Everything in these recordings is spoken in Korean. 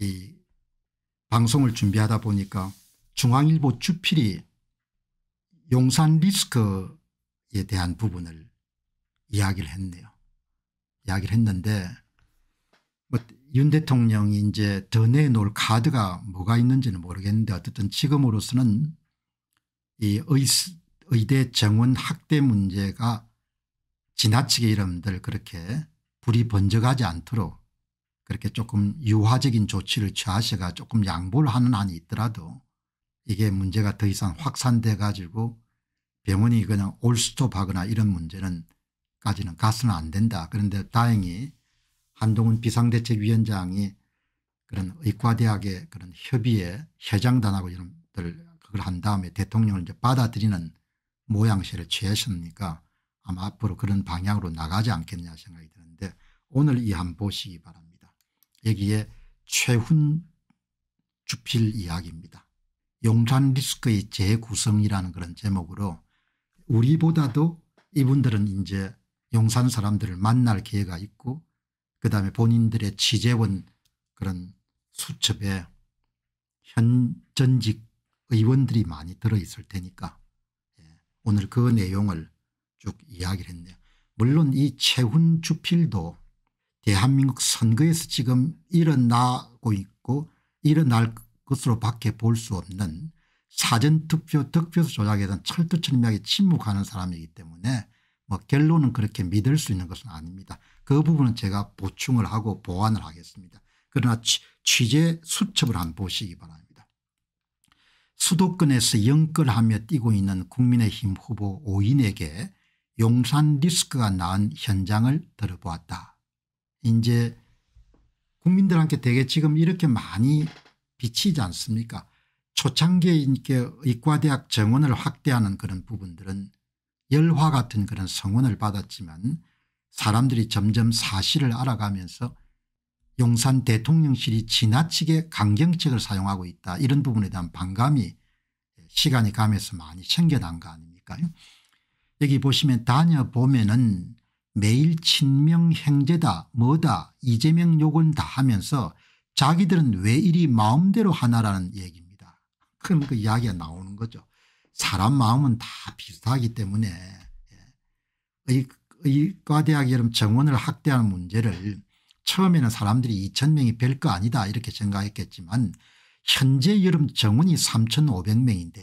이 방송을 준비하다 보니까 중앙일보 주필이 용산 리스크에 대한 부분을 이야기를 했네요. 이야기를 했는데 뭐 윤 대통령이 이제 더 내놓을 카드가 뭐가 있는지는 모르겠는데 어쨌든 지금으로서는 이 의, 의대 정원 학대 문제가 지나치게 여러분들 그렇게 불이 번져가지 않도록 그렇게 조금 유화적인 조치를 취하셔가 조금 양보를 하는 한이 있더라도 이게 문제가 더 이상 확산돼 가지고 병원이 그냥 올스톱하거나 이런 문제는 까지는 가서는 안 된다. 그런데 다행히 한동훈 비상대책위원장이 그런 의과대학의 그런 협의에 회장단하고 이런들 그걸 한 다음에 대통령을 이제 받아들이는 모양새를 취하셨으니까 아마 앞으로 그런 방향으로 나가지 않겠냐 생각이 드는데 오늘 이 한 보시기 바랍니다. 여기에 최훈 주필 이야기입니다. 용산 리스크의 재구성이라는 그런 제목으로 우리보다도 이분들은 이제 용산 사람들을 만날 기회가 있고 그다음에 본인들의 취재원 그런 수첩에 현 전직 의원들이 많이 들어있을 테니까 예, 오늘 그 내용을 쭉 이야기를 했네요. 물론 이 최훈 주필도 대한민국 선거에서 지금 일어나고 있고 일어날 것으로 밖에 볼 수 없는 사전투표 득표수 조작에 대한 철두철미하게 침묵하는 사람이기 때문에 뭐 결론은 그렇게 믿을 수 있는 것은 아닙니다. 그 부분은 제가 보충을 하고 보완을 하겠습니다. 그러나 취재 수첩을 한번 보시기 바랍니다. 수도권에서 영끌하며 뛰고 있는 국민의힘 후보 5인에게 용산 리스크가 낳은 현장을 들어보았다. 이제 국민들한테 되게 지금 이렇게 많이 비치지 않습니까? 초창기에 의과대학 정원을 확대하는 그런 부분들은 열화 같은 그런 성원을 받았지만 사람들이 점점 사실을 알아가면서 용산 대통령실이 지나치게 강경책을 사용하고 있다. 이런 부분에 대한 반감이 시간이 가면서 많이 생겨난 거 아닙니까 여기 보시면 다녀보면 은 매일 친명 행제다 뭐다 이재명 욕은 다 하면서 자기들은 왜 이리 마음대로 하나라는 얘기입니다. 그럼 그 이야기가 나오는 거죠. 사람 마음은 다 비슷하기 때문에 예. 의과대학 여름 정원을 확대하는 문제를 처음에는 사람들이 2천 명이 별 거 아니다 이렇게 생각했겠지만 현재 여름 정원이 3,500명인데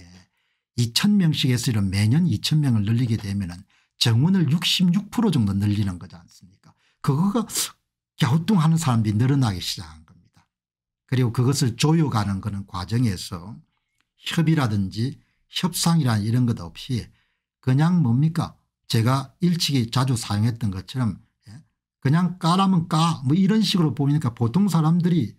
2천 명씩 해서 이런 매년 2천 명을 늘리게 되면 정원을 66% 정도 늘리는 거지 않습니까 그거가 갸우뚱하는 사람들이 늘어나기 시작한 그리고 그것을 조여가는 그런 과정에서 협의라든지 협상이라는 이런 것 없이 그냥 뭡니까 제가 일찍이 자주 사용했던 것처럼 예? 그냥 까라면 까 뭐 이런 식으로 보니까 보통 사람들이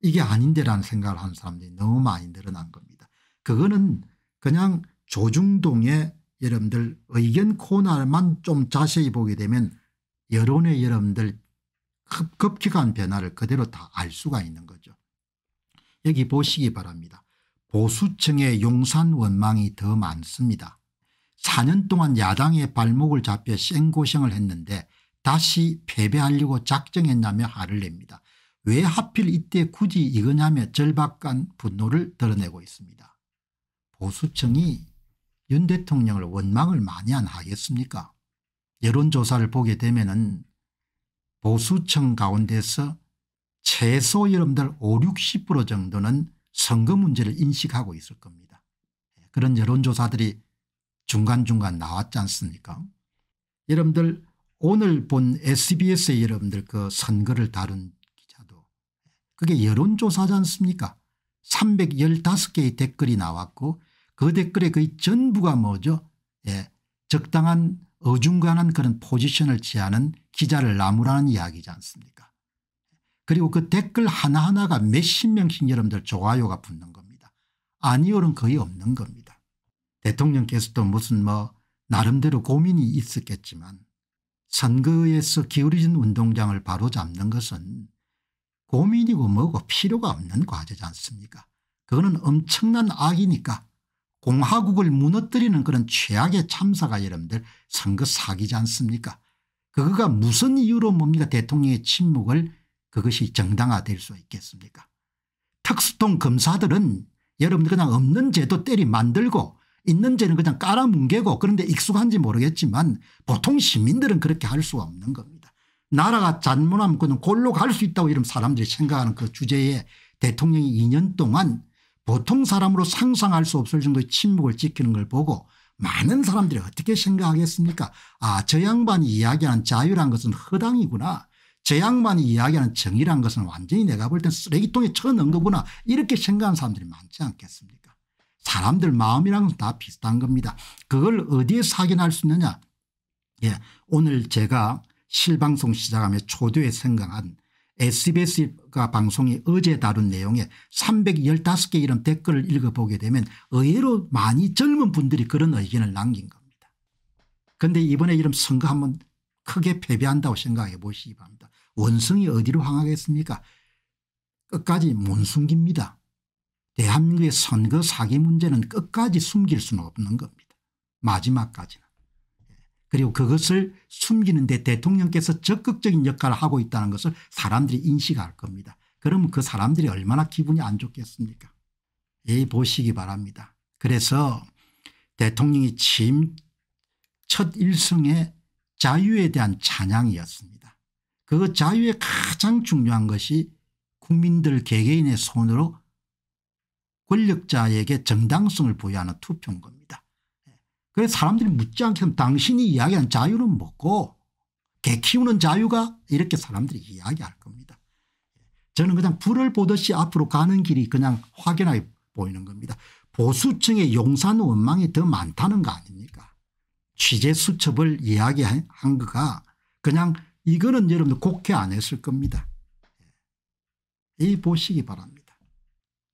이게 아닌데라는 생각을 하는 사람들이 너무 많이 늘어난 겁니다. 그거는 그냥 조중동의 여러분들 의견 코너만 좀 자세히 보게 되면 여론의 여러분들 급격한 변화를 그대로 다 알 수가 있는 거죠. 여기 보시기 바랍니다. 보수층의 용산 원망이 더 많습니다. 4년 동안 야당의 발목을 잡혀 생고생을 했는데 다시 패배하려고 작정했냐며 화를 냅니다. 왜 하필 이때 굳이 이거냐며 절박한 분노를 드러내고 있습니다. 보수층이 윤 대통령을 원망을 많이 안 하겠습니까? 여론조사를 보게 되면 보수층 가운데서 최소 여러분들 5 60% 정도는 선거 문제를 인식하고 있을 겁니다. 그런 여론조사들이 중간중간 나왔지 않습니까? 여러분들 오늘 본 SBS의 여러분들 그 선거를 다룬 기자도 그게 여론조사지 않습니까? 315개의 댓글이 나왔고 그 댓글의 거의 전부가 뭐죠 예, 적당한 어중간한 그런 포지션을 취하는 기자를 나무라는 이야기지 않습니까 그리고 그 댓글 하나하나가 몇십 명씩 여러분들 좋아요가 붙는 겁니다. 아니요는 거의 없는 겁니다. 대통령께서도 무슨 뭐 나름대로 고민이 있었겠지만 선거에서 기울어진 운동장을 바로잡는 것은 고민이고 뭐고 필요가 없는 과제지 않습니까 그거는 엄청난 악이니까 공화국을 무너뜨리는 그런 최악의 참사가 여러분들 선거 사기지 않습니까? 그거가 무슨 이유로 뭡니까? 대통령의 침묵을 그것이 정당화될 수 있겠습니까? 특수통 검사들은 여러분들 그냥 없는 제도 때리 만들고 있는 죄는 그냥 깔아뭉개고 그런데 익숙한지 모르겠지만 보통 시민들은 그렇게 할수 없는 겁니다. 나라가 잘못하면 그냥 골로 갈 수 있다고 이런 사람들이 생각하는 그 주제에 대통령이 2년 동안 보통 사람으로 상상할 수 없을 정도의 침묵을 지키는 걸 보고 많은 사람들이 어떻게 생각하겠습니까? 아 저 양반이 이야기하는 자유란 것은 허당이구나. 저 양반이 이야기하는 정의란 것은 완전히 내가 볼 땐 쓰레기통에 쳐넣은 거구나. 이렇게 생각하는 사람들이 많지 않겠습니까? 사람들 마음이랑 다 비슷한 겁니다. 그걸 어디에서 확인할 수 있느냐? 예, 오늘 제가 실방송 시작하며 초조에 생각한 sbs가 방송이 어제 다룬 내용에 315개 이런 댓글을 읽어보게 되면 의외로 많이 젊은 분들이 그런 의견을 남긴 겁니다. 그런데 이번에 이런 선거 한번 크게 패배한다고 생각해 보시기 바랍니다. 원성이 어디로 향하겠습니까 끝까지 못 숨깁니다. 대한민국의 선거 사기 문제는 끝까지 숨길 수는 없는 겁니다. 마지막까지는. 예. 그리고 그것을 숨기는 데 대통령께서 적극적인 역할을 하고 있다는 것을 사람들이 인식할 겁니다. 그러면 그 사람들이 얼마나 기분이 안 좋겠습니까 예 보시기 바랍니다. 그래서 대통령이 취임 첫 일성의 자유에 대한 찬양이었습니다. 그 자유의 가장 중요한 것이 국민들 개개인의 손으로 권력자에게 정당성을 부여하는 투표인 겁니다. 그래서 사람들이 묻지 않게 당신이 이야기한 자유는 뭐고 개 키우는 자유가 이렇게 사람들이 이야기할 겁니다. 저는 그냥 불을 보듯이 앞으로 가는 길이 그냥 확연하게 보이는 겁니다. 보수층의 용산 원망이 더 많다는 거 아닙니까 취재 수첩을 이야기한 거가 그냥 이거는 여러분들 곡해 안 했을 겁니다. 이 보시기 바랍니다.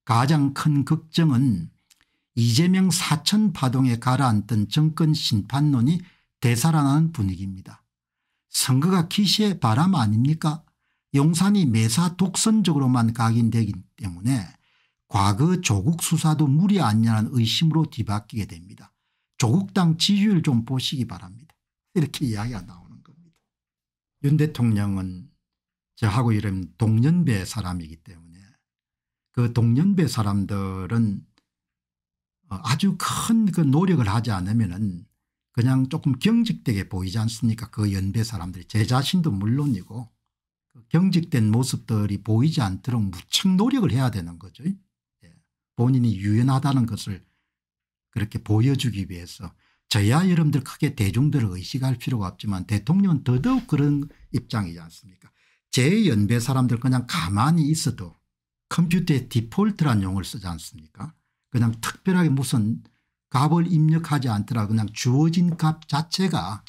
가장 큰 걱정은 이재명 사천 파동에 가라앉던 정권 심판론이 되살아나는 분위기입니다. 선거가 기시의 바람 아닙니까 용산이 매사 독선적으로만 각인되기 때문에 과거 조국 수사도 무리 아니냐는 의심으로 뒤바뀌게 됩니다. 조국당 지지율 좀 보시기 바랍니다. 이렇게 이야기가 나오는 겁니다. 윤 대통령은 저하고 이런 동년배 사람이기 때문에 그 동년배 사람들은 어, 아주 큰 그 노력을 하지 않으면은 그냥 조금 경직되게 보이지 않습니까 그 연배 사람들이 제 자신도 물론이고 그 경직된 모습들이 보이지 않도록 무척 노력을 해야 되는 거죠. 예. 본인이 유연하다는 것을 그렇게 보여주기 위해서 저야 여러분들 크게 대중들을 의식할 필요가 없지만 대통령은 더더욱 그런 입장이지 않습니까 제 연배 사람들 그냥 가만히 있어도 컴퓨터에 디폴트란 용어를 쓰지 않습니까 그냥 특별하게 무슨 값을 입력하지 않더라도 그냥 주어진 값 자체가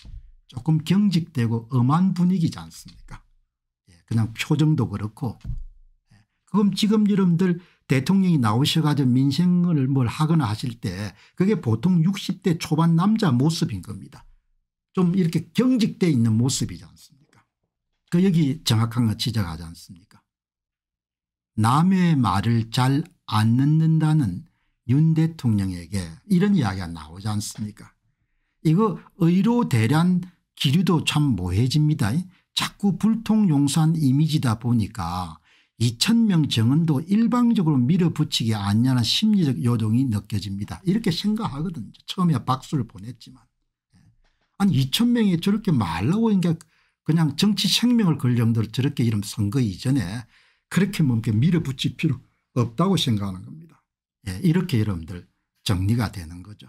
조금 경직되고 엄한 분위기지 않습니까? 예, 그냥 표정도 그렇고. 예, 그럼 지금 여러분들 대통령이 나오셔가지고 민생을 뭘 하거나 하실 때 그게 보통 60대 초반 남자 모습인 겁니다. 좀 이렇게 경직돼 있는 모습이지 않습니까? 그 여기 정확한 거 지적하지 않습니까? 남의 말을 잘 안 듣는다는 윤 대통령에게 이런 이야기가 나오지 않습니까 이거 의로 대란 기류도 참 모해집니다. 자꾸 불통용산 이미지다 보니까 2천명 정원도 일방적으로 밀어붙이기 않냐는 심리적 요동이 느껴집니다. 이렇게 생각하거든요. 처음에 박수를 보냈지만. 아니 2천명이 저렇게 말라고 그냥 정치 생명을 걸 정도로 저렇게 이름 선거 이전에 그렇게 뭔가 밀어붙일 필요 없다고 생각하는 겁니다. 예, 이렇게 여러분들 정리가 되는 거죠.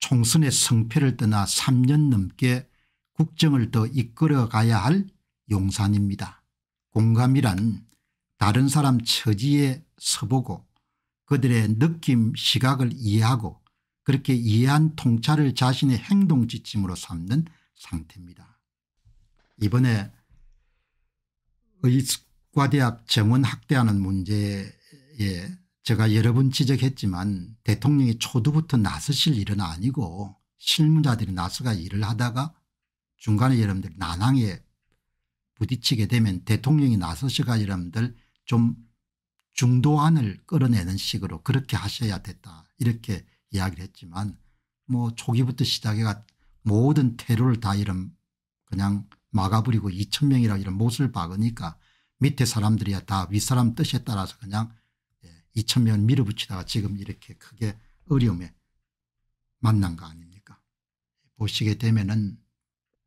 총선의 성패를 떠나 3년 넘게 국정을 더 이끌어 가야 할 용산입니다. 공감이란 다른 사람 처지에 서보고 그들의 느낌 시각을 이해하고 그렇게 이해한 통찰을 자신의 행동 지침으로 삼는 상태입니다. 이번에 의과대학 정원 확대하는 문제에 제가 여러 번 지적했지만 대통령이 초두부터 나서실 일은 아니고 실무자들이 나서가 일을 하다가 중간에 여러분들 난항에 부딪히게 되면 대통령이 나서셔가 여러분들 좀 중도안을 끌어내는 식으로 그렇게 하셔야 됐다. 이렇게 이야기를 했지만 뭐 초기부터 시작해가 모든 테러를 다 이런 그냥 막아버리고 2천 명이라 이런 못을 박으니까 밑에 사람들이야 다 윗사람 뜻에 따라서 그냥 2천명을 밀어붙이다가 지금 이렇게 크게 어려움에 만난 거 아닙니까? 보시게 되면은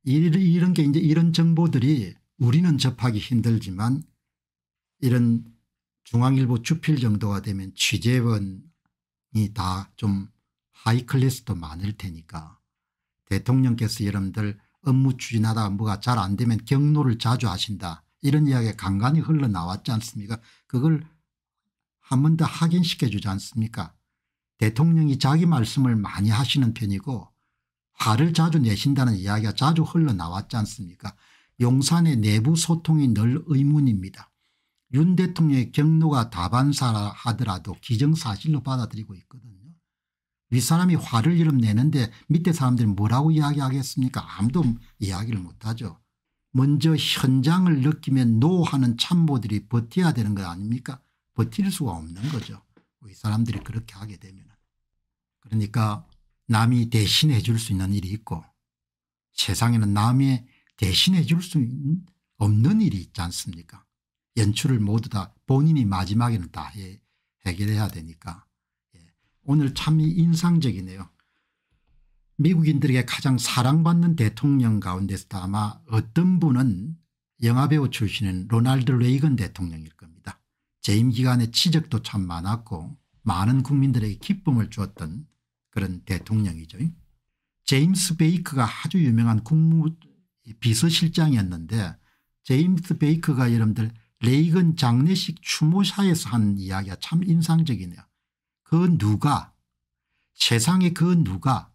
이런 게 이제 이런 정보들이 우리는 접하기 힘들지만 이런 중앙일보 주필 정도가 되면 취재원이 다 좀 하이 클래스도 많을 테니까 대통령께서 여러분들 업무 추진하다가 뭐가 잘 안 되면 경로를 자주 하신다. 이런 이야기가 간간히 흘러나왔지 않습니까? 그걸 한 번 더 확인시켜 주지 않습니까 대통령이 자기 말씀을 많이 하시는 편이고 화를 자주 내신다는 이야기가 자주 흘러나왔지 않습니까 용산의 내부 소통이 늘 의문입니다. 윤 대통령의 경로가 다반사라 하더라도 기정사실로 받아들이고 있거든요. 윗사람이 화를 이름 내는데 밑에 사람들이 뭐라고 이야기하겠습니까 아무도 이야기를 못하죠. 먼저 현장을 느끼면 노하는 참모들이 버텨야 되는 거 아닙니까 버틸 수가 없는 거죠. 이 사람들이 그렇게 하게 되면. 그러니까 남이 대신해 줄 수 있는 일이 있고 세상에는 남이 대신해 줄 수 없는 일이 있지 않습니까 연출을 모두 다 본인이 마지막에는 다 해, 해결해야 되니까 예. 오늘 참 인상적이네요. 미국인들에게 가장 사랑받는 대통령 가운데서도 아마 어떤 분은 영화배우 출신인 로날드 레이건 대통령일 겁니다. 재임 기간에 치적도 참 많았고 많은 국민들에게 기쁨을 주었던 그런 대통령이죠. 제임스 베이크가 아주 유명한 국무 비서실장이었는데 제임스 베이크가 여러분들 레이건 장례식 추모사에서 한 이야기가 참 인상적이네요. 그 누가 세상에 그 누가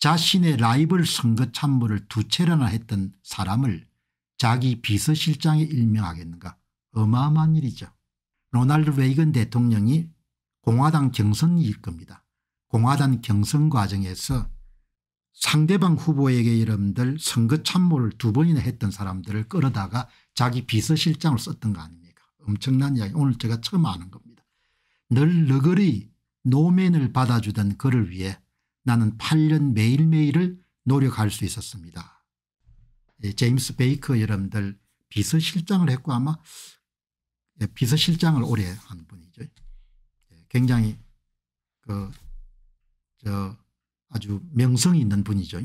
자신의 라이벌 선거 참모를 두 차례나 했던 사람을 자기 비서실장에 임명하겠는가 어마어마한 일이죠. 로날드 레이건 대통령이 공화당 경선일 겁니다. 공화당 경선 과정에서 상대방 후보에게 여러분들 선거 참모를 두 번이나 했던 사람들을 끌어다가 자기 비서실장을 썼던 거 아닙니까 엄청난 이야기 오늘 제가 처음 아는 겁니다. 늘 너그러이 no man을 받아주던 그를 위해 나는 8년 매일매일을 노력할 수 있었습니다. 예, 제임스 베이커 여러분들 비서실장을 했고 아마 예, 비서실장을 오래 한 분이죠. 예, 굉장히 그 저 아주 명성이 있는 분이죠.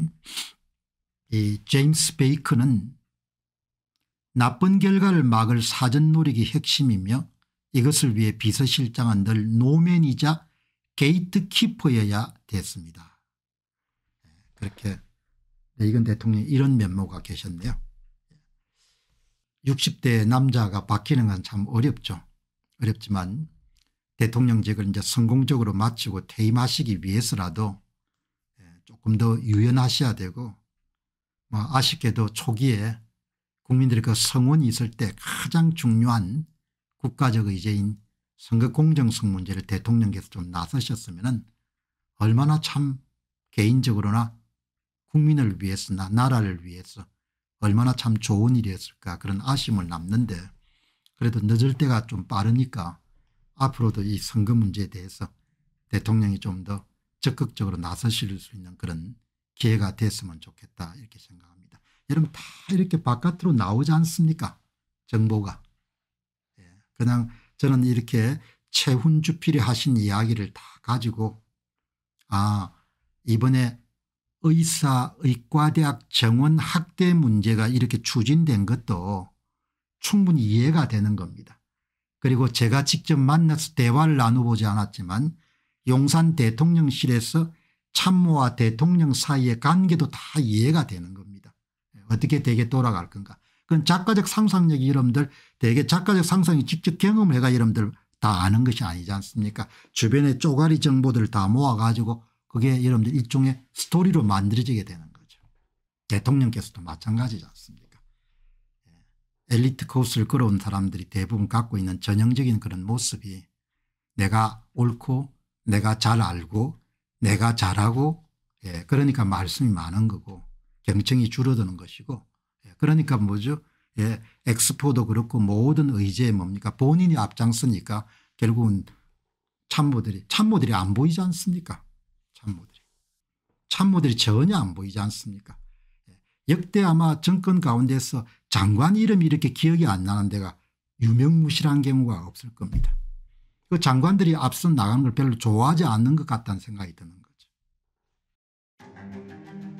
이 제임스 베이커는 나쁜 결과를 막을 사전 노력이 핵심이며 이것을 위해 비서실장은 늘 노맨이자 게이트키퍼여야 됐습니다. 그렇게 레이건 대통령이 이런 면모가 계셨네요. 60대 남자가 바뀌는 건 참 어렵죠. 어렵지만 대통령직을 이제 성공적으로 마치고 퇴임하시기 위해서라도 조금 더 유연하셔야 되고 뭐 아쉽게도 초기에 국민들의 그 성원이 있을 때 가장 중요한 국가적 의제인 선거 공정성 문제를 대통령께서 좀 나서셨으면 얼마나 참 개인적으로나 국민을 위해서나 나라를 위해서 얼마나 참 좋은 일이었을까 그런 아쉬움을 남는데 그래도 늦을 때가 좀 빠르니까 앞으로도 이 선거 문제에 대해서 대통령이 좀 더 적극적으로 나서실 수 있는 그런 기회가 됐으면 좋겠다 이렇게 생각합니다. 여러분 다 이렇게 바깥으로 나오지 않습니까 정보가. 예. 그냥 저는 이렇게 최훈주필이 하신 이야기를 다 가지고 아 이번에 의사 의과대학 정원 학대 문제가 이렇게 추진된 것도 충분히 이해가 되는 겁니다. 그리고 제가 직접 만나서 대화를 나눠보지 않았지만 용산 대통령실에서 참모와 대통령 사이의 관계도 다 이해가 되는 겁니다. 어떻게 되게 돌아갈 건가. 그건 작가적 상상력이 여러분들 대개 작가적 상상이 직접 경험을 해가 여러분들 다 아는 것이 아니지 않습니까 주변의 쪼가리 정보들을 다 모아가지고 그게 여러분들 일종의 스토리로 만들어지게 되는 거죠. 대통령께서도 마찬가지지 않습니까? 엘리트 코스를 끌어온 사람들이 대부분 갖고 있는 전형적인 그런 모습이 내가 옳고 내가 잘 알고 내가 잘하고 예, 그러니까 말씀이 많은 거고 경청이 줄어드는 것이고 예, 그러니까 뭐죠? 예, 엑스포도 그렇고 모든 의제에 뭡니까? 본인이 앞장서니까 결국은 참모들이 참모들이 안 보이지 않습니까 참모들이 참모들이 전혀 안 보이지 않습니까 예, 역대 아마 정권 가운데서 장관 이름이 이렇게 기억이 안 나는 데가 유명무실한 경우가 없을 겁니다. 그 장관들이 앞서 나가는 걸 별로 좋아하지 않는 것 같다는 생각이 드는.